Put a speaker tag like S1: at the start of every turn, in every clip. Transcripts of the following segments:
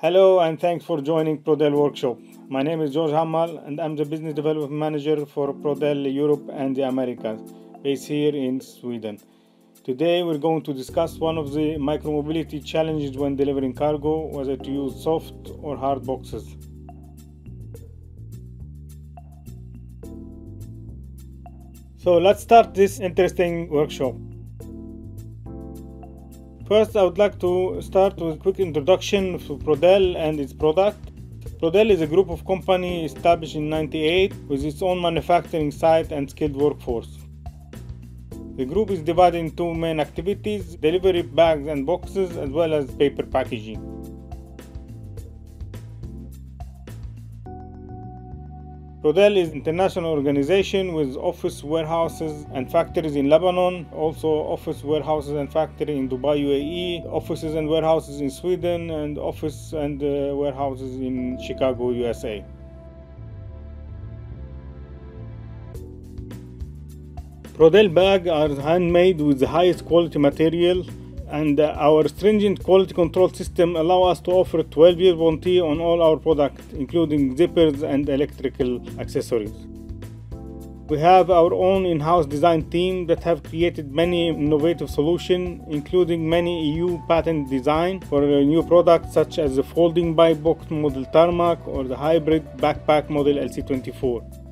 S1: Hello and thanks for joining Prodel Workshop. My name is George Hammal and I'm the Business Development Manager for Prodel Europe and the Americas, based here in Sweden. Today we're going to discuss one of the micromobility challenges when delivering cargo, whether to use soft or hard boxes. So let's start this interesting workshop. First, I would like to start with a quick introduction to Prodel and its product. Prodel is a group of companies established in 98 with its own manufacturing site and skilled workforce. The group is divided into two main activities delivery bags and boxes, as well as paper packaging. Prodel is an international organization with office, warehouses, and factories in Lebanon, also office, warehouses, and factory in Dubai, UAE, offices and warehouses in Sweden, and office and uh, warehouses in Chicago, USA. Prodel bags are handmade with the highest quality material and uh, our stringent quality control system allow us to offer 12 year warranty on all our products including zippers and electrical accessories. We have our own in-house design team that have created many innovative solutions including many eu patent design for new products such as the folding bike box model tarmac or the hybrid backpack model lc24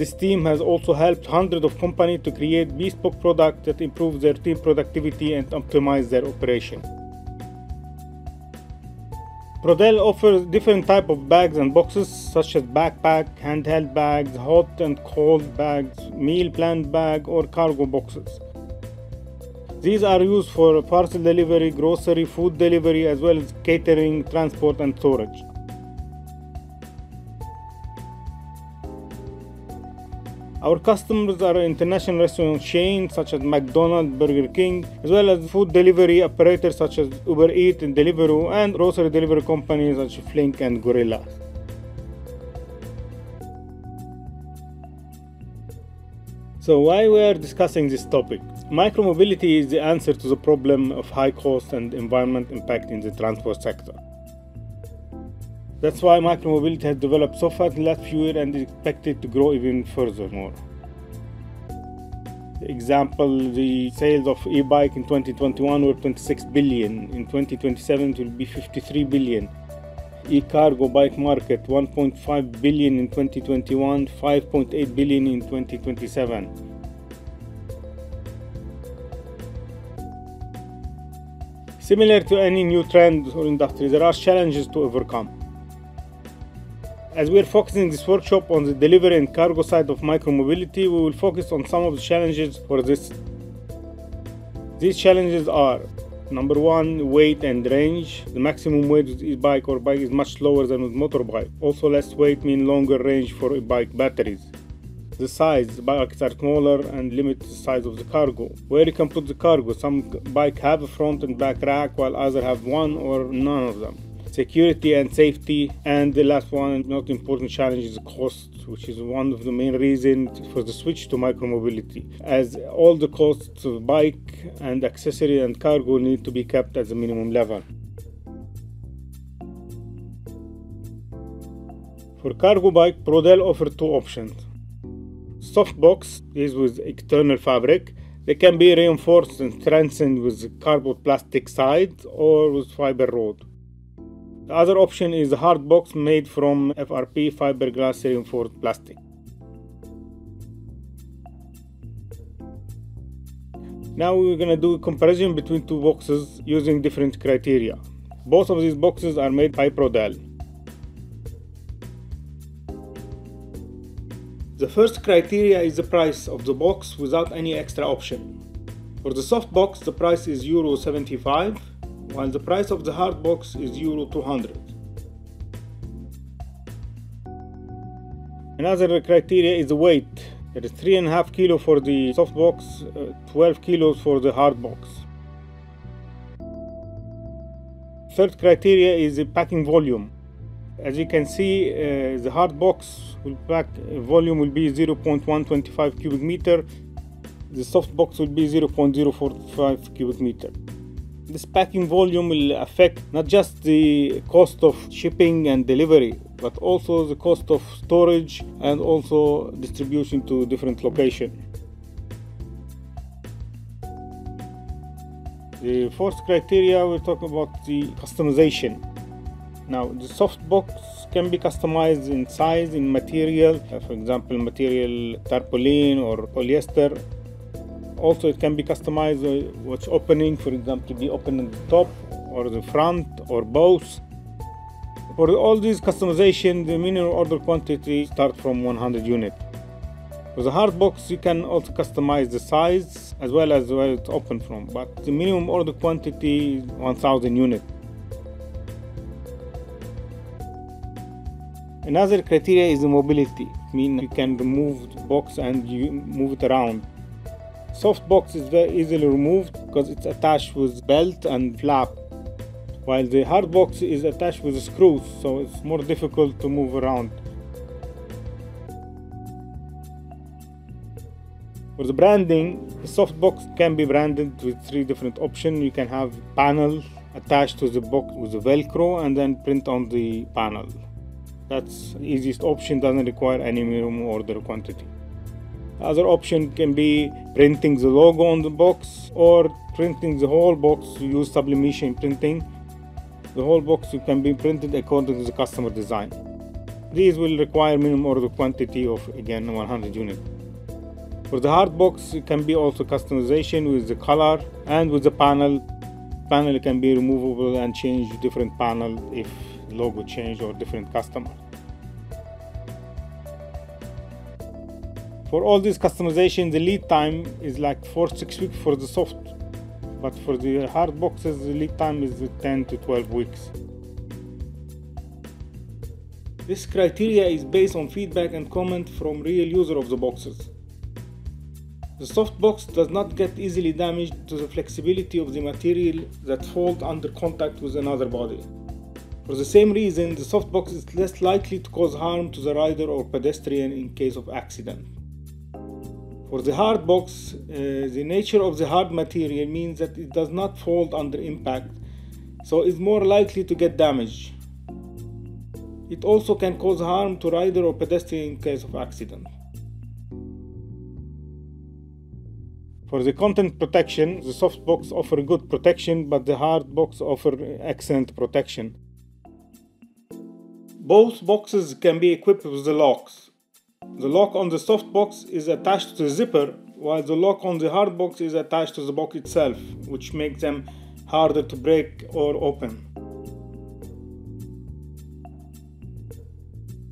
S1: this team has also helped hundreds of companies to create bespoke products that improve their team productivity and optimize their operation. Prodel offers different types of bags and boxes such as backpack, handheld bags, hot and cold bags, meal plan bag or cargo boxes. These are used for parcel delivery, grocery, food delivery as well as catering, transport and storage. Our customers are international restaurant chains such as McDonald's, Burger King, as well as food delivery operators such as Uber Eats and Deliveroo, and grocery delivery companies such as Flink and Gorilla. So why we are discussing this topic? Micromobility is the answer to the problem of high cost and environment impact in the transport sector. That's why micromobility has developed so fast in the last few years and is expected to grow even furthermore. Example, the sales of e-bike in 2021 were 26 billion. In 2027 it will be 53 billion. E-cargo bike market 1.5 billion in 2021, 5.8 billion in 2027. Similar to any new trend or industry, there are challenges to overcome. As we are focusing this workshop on the delivery and cargo side of micromobility, we will focus on some of the challenges for this. These challenges are number one, weight and range. The maximum weight with e-bike or bike is much lower than with motorbike. Also, less weight means longer range for e-bike batteries. The size, the bikes are smaller and limit the size of the cargo. Where you can put the cargo, some bike have a front and back rack while others have one or none of them security and safety and the last one not important challenge is cost which is one of the main reasons for the switch to micromobility. As all the costs of bike and accessory and cargo need to be kept at the minimum level. For cargo bike prodel offers two options. Soft box is with external fabric. They can be reinforced and strengthened with cardboard plastic sides or with fiber rod the other option is a hard box made from FRP fiberglass reinforced plastic. Now we're gonna do a comparison between two boxes using different criteria. Both of these boxes are made by Prodel. The first criteria is the price of the box without any extra option. For the soft box the price is Euro 75 while the price of the hard box is Euro 200. Another criteria is the weight. It is 3.5 kilo for the soft box, uh, 12 kilos for the hard box. Third criteria is the packing volume. As you can see, uh, the hard box will pack uh, volume will be 0.125 cubic meter. The soft box will be 0.045 cubic meter. This packing volume will affect not just the cost of shipping and delivery, but also the cost of storage and also distribution to different locations. The fourth criteria we're talking about the customization. Now, the soft box can be customized in size, in material, for example, material tarpaulin or polyester. Also, it can be customized uh, which opening, for example, to be open at the top or the front or both. For all these customization, the minimum order quantity start from 100 units. For the hard box, you can also customize the size as well as where it's open from, but the minimum order quantity is 1000 units. Another criteria is the mobility, mean you can remove the box and you move it around. Soft box is very easily removed because it's attached with belt and flap, while the hard box is attached with screws, so it's more difficult to move around. For the branding, the softbox can be branded with three different options. You can have panel attached to the box with the velcro and then print on the panel. That's the easiest option, doesn't require any minimum order quantity. The other option can be printing the logo on the box or printing the whole box to use sublimation printing. The whole box can be printed according to the customer design. These will require minimum order quantity of again 100 units. For the hard box, it can be also customization with the color and with the panel. Panel can be removable and change different panel if logo change or different customer. For all this customization, the lead time is like four six weeks for the soft, but for the hard boxes, the lead time is 10 to 12 weeks. This criteria is based on feedback and comment from real user of the boxes. The soft box does not get easily damaged to the flexibility of the material that falls under contact with another body. For the same reason, the soft box is less likely to cause harm to the rider or pedestrian in case of accident. For the hard box, uh, the nature of the hard material means that it does not fold under impact, so it's more likely to get damaged. It also can cause harm to rider or pedestrian in case of accident. For the content protection, the soft box offer good protection, but the hard box offer excellent protection. Both boxes can be equipped with the locks. The lock on the soft box is attached to the zipper, while the lock on the hard box is attached to the box itself, which makes them harder to break or open.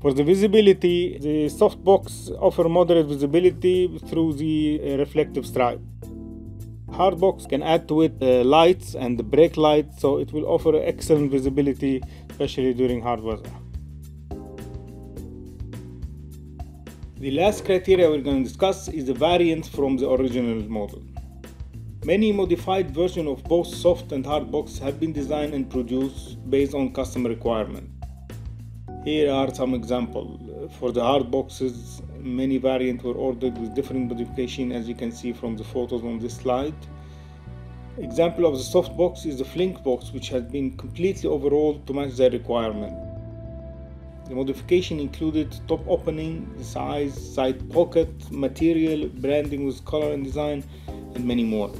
S1: For the visibility, the softbox offer moderate visibility through the uh, reflective stripe. Hardbox can add to it uh, lights and brake lights, so it will offer excellent visibility, especially during hard weather. The last criteria we're going to discuss is the variant from the original model. Many modified versions of both soft and hard box have been designed and produced based on customer requirement. Here are some examples. For the hard boxes, many variants were ordered with different modification as you can see from the photos on this slide. Example of the soft box is the Flink box which has been completely overhauled to match their requirement. The modification included top opening, size, side pocket, material, branding with color and design, and many more.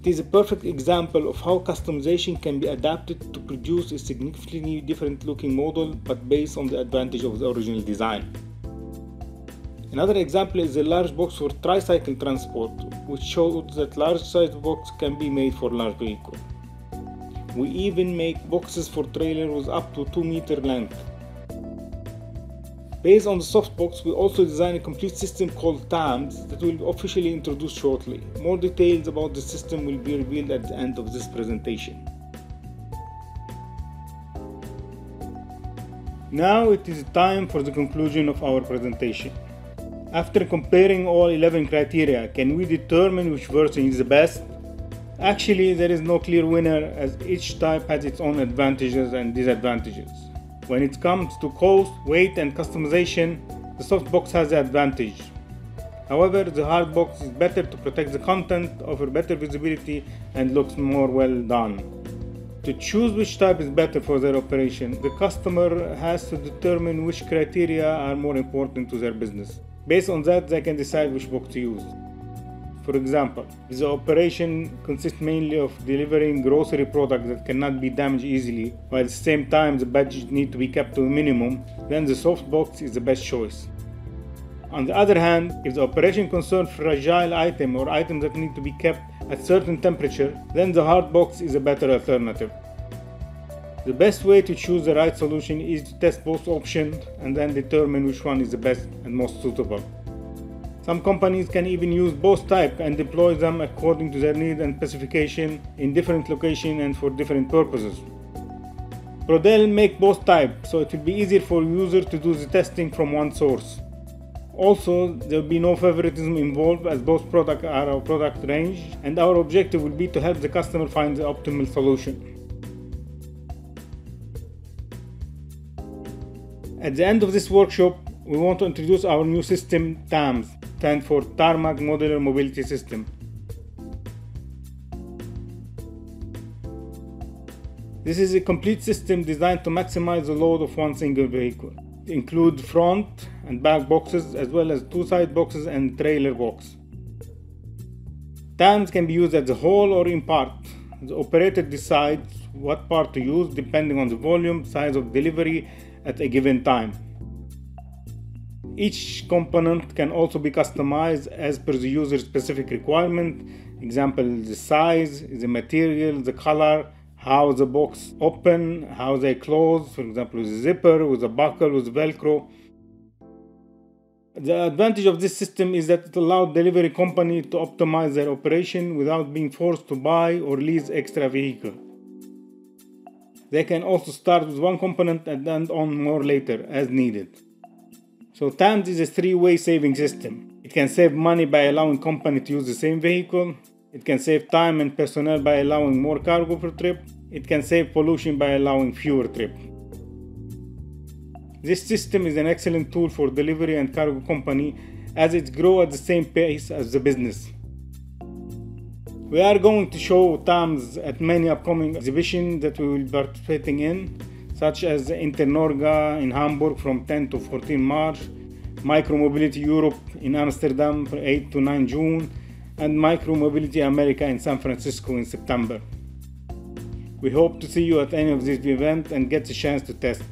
S1: It is a perfect example of how customization can be adapted to produce a significantly different looking model but based on the advantage of the original design. Another example is a large box for tricycle transport, which showed that large size box can be made for large vehicle. We even make boxes for trailers up to 2 meter length. Based on the softbox, we also designed a complete system called TAMS that will be officially introduced shortly. More details about the system will be revealed at the end of this presentation. Now it is time for the conclusion of our presentation. After comparing all 11 criteria, can we determine which version is the best? Actually, there is no clear winner as each type has its own advantages and disadvantages. When it comes to cost, weight, and customization, the softbox has the advantage. However, the hard box is better to protect the content, offer better visibility, and looks more well done. To choose which type is better for their operation, the customer has to determine which criteria are more important to their business. Based on that, they can decide which box to use. For example, if the operation consists mainly of delivering grocery products that cannot be damaged easily, while at the same time the budget needs to be kept to a minimum, then the soft box is the best choice. On the other hand, if the operation concerns fragile items or items that need to be kept at certain temperature, then the hard box is a better alternative. The best way to choose the right solution is to test both options and then determine which one is the best and most suitable. Some companies can even use both types and deploy them according to their need and specification in different locations and for different purposes. Prodel make both types, so it will be easier for user to do the testing from one source. Also, there will be no favoritism involved as both products are our product range and our objective will be to help the customer find the optimal solution. At the end of this workshop, we want to introduce our new system TAMS, stand for Tarmac Modular Mobility System. This is a complete system designed to maximize the load of one single vehicle. It includes front and back boxes as well as two side boxes and trailer box. TAMS can be used as a whole or in part. The operator decides what part to use depending on the volume, size of delivery at a given time. Each component can also be customized as per the user specific requirement, example the size, the material, the color, how the box open, how they close, for example with a zipper, with a buckle, with velcro. The advantage of this system is that it allows delivery company to optimize their operation without being forced to buy or lease extra vehicle. They can also start with one component and end on more later as needed. So TAMS is a three-way saving system. It can save money by allowing company to use the same vehicle. It can save time and personnel by allowing more cargo per trip. It can save pollution by allowing fewer trips. This system is an excellent tool for delivery and cargo company as it grows at the same pace as the business. We are going to show TAMS at many upcoming exhibitions that we will be participating in such as Internorga in Hamburg from 10 to 14 March, Micromobility Europe in Amsterdam from 8 to 9 June, and Micromobility America in San Francisco in September. We hope to see you at any of these events and get the chance to test.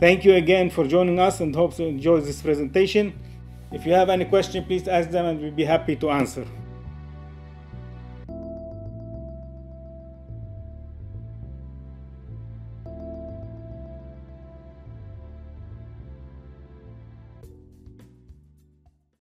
S1: Thank you again for joining us and hope you enjoy this presentation. If you have any question, please ask them and we'll be happy to answer.